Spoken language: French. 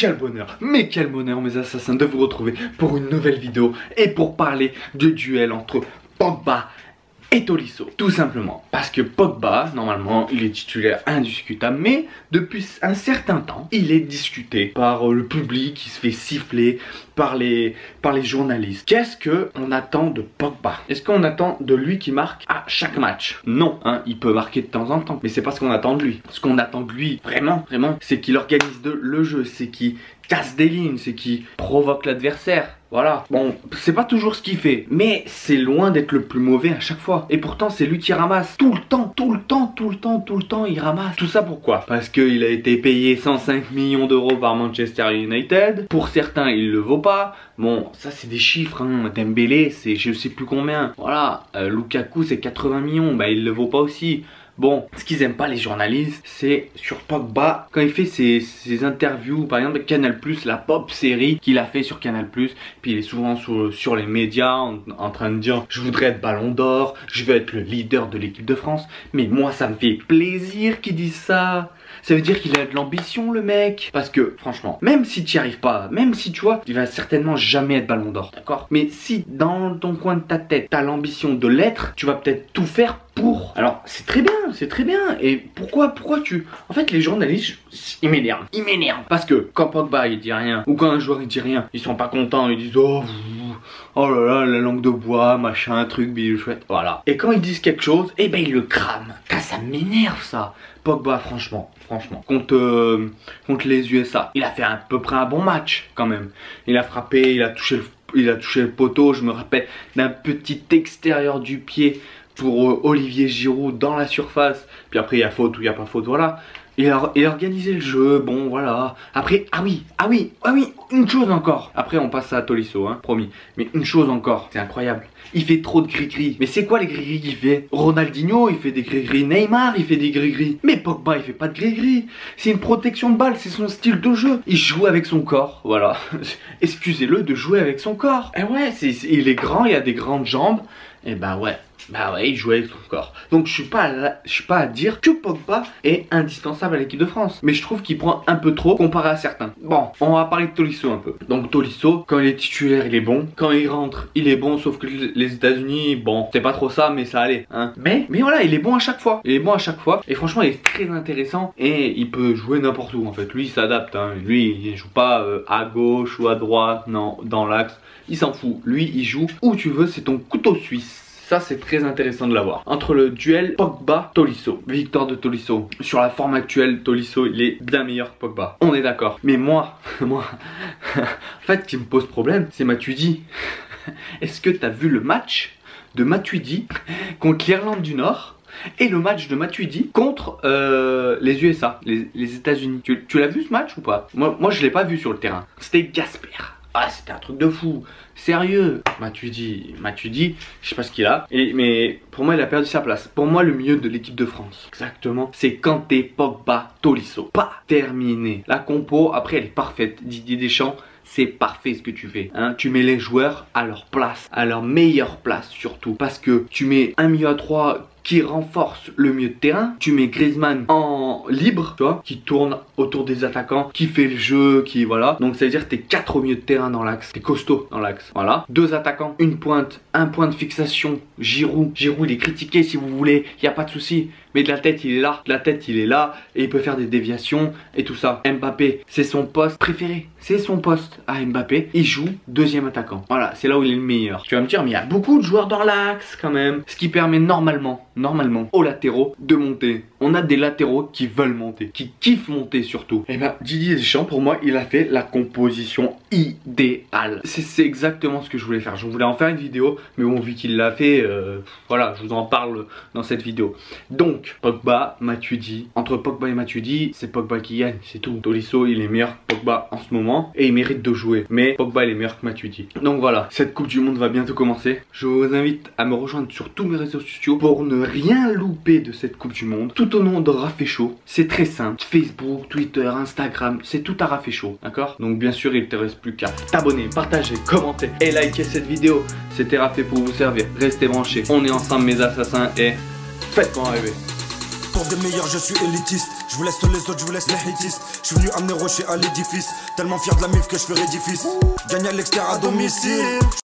quel bonheur, mais quel bonheur mes assassins de vous retrouver pour une nouvelle vidéo et pour parler du duel entre Pogba et Tolisso. Tout simplement parce que Pogba, normalement, il est titulaire indiscutable, mais depuis un certain temps, il est discuté par le public qui se fait siffler, par les, par les journalistes. Qu'est-ce que on attend de Pogba? Est-ce qu'on attend de lui qui marque à chaque match? Non, hein, il peut marquer de temps en temps, mais c'est pas ce qu'on attend de lui. Ce qu'on attend de lui, vraiment, vraiment, c'est qu'il organise le jeu, c'est qu'il casse des lignes, c'est qu'il provoque l'adversaire. Voilà. Bon, c'est pas toujours ce qu'il fait, mais c'est loin d'être le plus mauvais à chaque fois. Et pourtant, c'est lui qui ramasse tout le temps, tout le temps, tout le temps, tout le temps, il ramasse. Tout ça pourquoi? Parce qu'il a été payé 105 millions d'euros par Manchester United. Pour certains, il le vaut pas. Bon, ça c'est des chiffres, hein. Dembélé, c'est je sais plus combien. Voilà, euh, Lukaku c'est 80 millions, bah il le vaut pas aussi. Bon, ce qu'ils aiment pas les journalistes, c'est sur Pogba, quand il fait ses, interviews, par exemple Canal+, la pop série qu'il a fait sur Canal+, puis il est souvent sur, les médias en, train de dire « Je voudrais être ballon d'or, je veux être le leader de l'équipe de France ». Mais moi, ça me fait plaisir qu'il dise ça ça veut dire qu'il a de l'ambition le mec. Parce que franchement, même si tu n'y arrives pas, même si tu vois, il va certainement jamais être ballon d'or, d'accord? Mais si dans ton coin de ta tête, tu as l'ambition de l'être, tu vas peut-être tout faire Alors c'est très bien, c'est très bien. Et pourquoi, pourquoi tu... En fait les journalistes, ils m'énervent. Ils m'énervent. Parce que quand Pogba il dit rien, ou quand un joueur il dit rien, ils sont pas contents, ils disent oh... Oh là là, la langue de bois, machin, truc, bidule chouette, voilà. Et quand ils disent quelque chose, eh ben ils le crament. ça m'énerve ça. Pogba, franchement, franchement. Contre, euh, contre les USA, il a fait à peu près un bon match quand même. Il a frappé, il a touché le, il a touché le poteau. Je me rappelle d'un petit extérieur du pied pour euh, Olivier Giroud dans la surface. Puis après, il y a faute ou il n'y a pas faute, voilà. Il a, organisé le jeu, bon voilà. Après, ah oui, ah oui, ah oui, une chose encore. Après, on passe à Tolisso, hein, promis. Mais une chose encore, c'est incroyable. Il fait trop de gris-gris. Mais c'est quoi les gris-gris qu'il fait? Ronaldinho, il fait des gris-gris. Neymar, il fait des gris-gris. Mais Pogba, il fait pas de gris-gris. C'est une protection de balle, c'est son style de jeu. Il joue avec son corps, voilà. Excusez-le de jouer avec son corps. Et eh ouais, il est grand, il a des grandes jambes. Et eh bah ouais, bah ouais, il joue avec son corps. Donc je suis pas à, je suis pas à dire que Pogba est indispensable à l'équipe de France. Mais je trouve qu'il prend un peu trop comparé à certains. Bon, on va parler de Tolisso un peu. Donc Tolisso, quand il est titulaire, il est bon. Quand il rentre, il est bon. Sauf que les États-Unis, bon, c'est pas trop ça, mais ça allait. Hein. Mais, mais voilà, il est bon à chaque fois. Il est bon à chaque fois. Et franchement, il est très intéressant. Et il peut jouer n'importe où en fait. Lui, il s'adapte. Hein. Lui, il joue pas euh, à gauche ou à droite. Non, dans l'axe. Il s'en fout. Lui, il joue où tu veux. C'est ton couteau suisse. Ça, c'est très intéressant de l'avoir. Entre le duel Pogba-Tolisso, victoire de Tolisso. Sur la forme actuelle, Tolisso, il est bien meilleur que Pogba. On est d'accord. Mais moi, moi, en fait, qui me pose problème, c'est Matuidi. Est-ce que tu as vu le match de Matuidi contre l'Irlande du Nord et le match de Matuidi contre euh, les USA, les, États-Unis? Tu, l'as vu ce match ou pas? Moi, moi je l'ai pas vu sur le terrain. C'était Gasper. Ah, c'était un truc de fou. Sérieux. Matuidi, Matuidi, je sais pas ce qu'il a. Et, mais pour moi, il a perdu sa place. Pour moi, le mieux de l'équipe de France, exactement, c'est Kanté, Pogba, Tolisso. Pas terminé. La compo, après, elle est parfaite. Didier Deschamps, c'est parfait ce que tu fais. Hein. Tu mets les joueurs à leur place, à leur meilleure place surtout. Parce que tu mets un milieu à 3 qui renforce le milieu de terrain. Tu mets Griezmann en libre, tu vois, qui tourne autour des attaquants, qui fait le jeu, qui voilà. Donc ça veut dire que t'es 4 au milieu de terrain dans l'axe. T'es costaud dans l'axe. Voilà. Deux attaquants, une pointe, un point de fixation. Giroud. Giroud, il est critiqué si vous voulez. Il y a pas de souci. Mais de la tête, il est là. De la tête, il est là. Et il peut faire des déviations et tout ça. Mbappé, c'est son poste préféré. C'est son poste à Mbappé. Il joue deuxième attaquant. Voilà, c'est là où il est le meilleur. Tu vas me dire, mais il y a beaucoup de joueurs dans l'axe quand même. Ce qui permet normalement normalement aux latéraux de monter. On a des latéraux qui veulent monter, qui kiffent monter surtout. Et eh ben, Didier Deschamps pour moi il a fait la composition idéale. C'est exactement ce que je voulais faire. Je voulais en faire une vidéo mais bon vu qu'il l'a fait, euh, voilà je vous en parle dans cette vidéo. Donc Pogba, Matuidi, entre Pogba et Matuidi c'est Pogba qui gagne, c'est tout. Tolisso il est meilleur que Pogba en ce moment et il mérite de jouer. Mais Pogba il est meilleur que Matuidi. Donc voilà, cette Coupe du Monde va bientôt commencer. Je vous invite à me rejoindre sur tous mes réseaux sociaux pour ne rien louper de cette Coupe du Monde, tout au nom de Rafé Chaud. C'est très simple. Facebook, Twitter, Instagram, c'est tout à Rafé Chaud, d'accord? Donc bien sûr, il te reste plus qu'à t'abonner, partager, commenter et liker cette vidéo. C'était Rafé pour vous servir. Restez branchés. On est ensemble, mes assassins, et faites-moi rêver. tour des meilleurs, je suis élitiste. Je vous laisse les autres, je vous laisse les hitistes. Je suis venu amener rocher à l'édifice. Tellement fier de la mif que je ferai édifice. Gagne à l'extérieur à domicile.